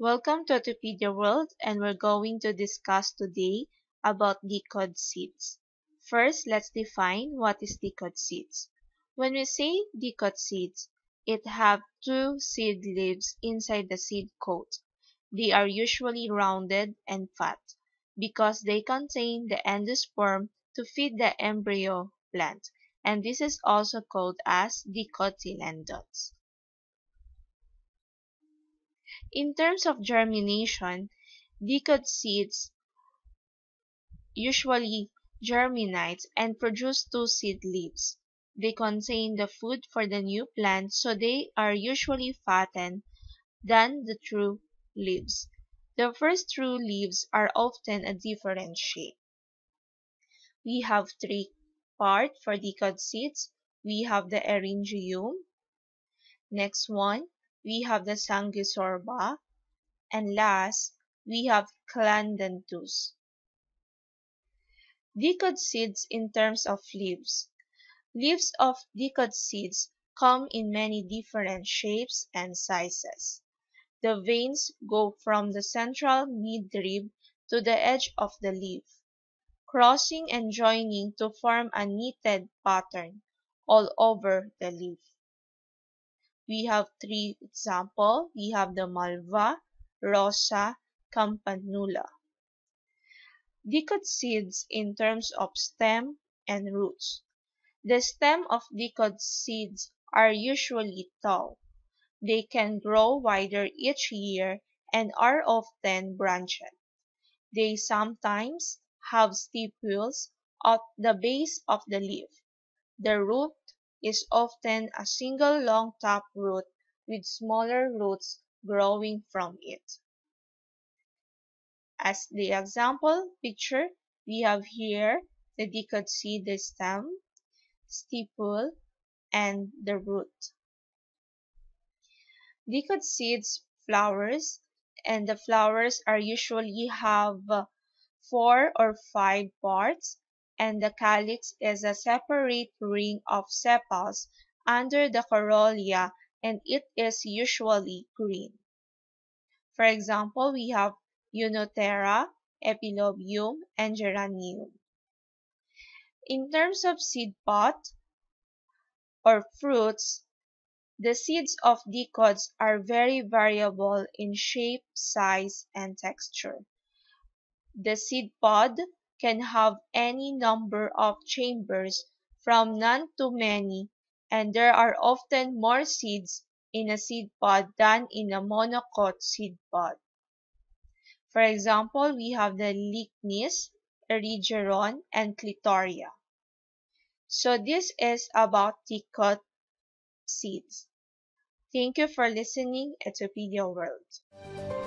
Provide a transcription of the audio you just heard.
Welcome to Edupedia World and we're going to discuss today about dicot seeds. First, let's define what is dicot seeds. When we say dicot seeds, it have two seed leaves inside the seed coat. They are usually rounded and fat because they contain the endosperm to feed the embryo plant and this is also called as dicotyledons. In terms of germination, dicot seeds usually germinate and produce two seed leaves. They contain the food for the new plant so they are usually fatter than the true leaves. The first true leaves are often a different shape. We have three part for dicot seeds, we have the eryngium. Next one, we have the sanguisorba. And last, we have clandanthus. Dicot seeds in terms of leaves. Leaves of dicot seeds come in many different shapes and sizes. The veins go from the central midrib to the edge of the leaf crossing and joining to form a knitted pattern all over the leaf. We have three examples. We have the malva, rosa, campanula. Dicot seeds in terms of stem and roots. The stem of dicot seeds are usually tall. They can grow wider each year and are often branched. They sometimes have stipules at the base of the leaf. The root is often a single long tap root with smaller roots growing from it. As the example picture, we have here the dicot seed, the stem, stipule, and the root. Dicot seeds flowers, and the flowers are usually have four or five parts, and the calyx is a separate ring of sepals under the corolla and it is usually green. For example, we have Oenothera, Epilobium, and Geranium. In terms of seed pod or fruits, the seeds of dicots are very variable in shape, size, and texture. The seed pod can have any number of chambers from none to many and there are often more seeds in a seed pod than in a monocot seed pod. For example, we have the Lychnis, Erigeron, and Clitoria. So this is about dicot seeds. Thank you for listening, Edupedia World.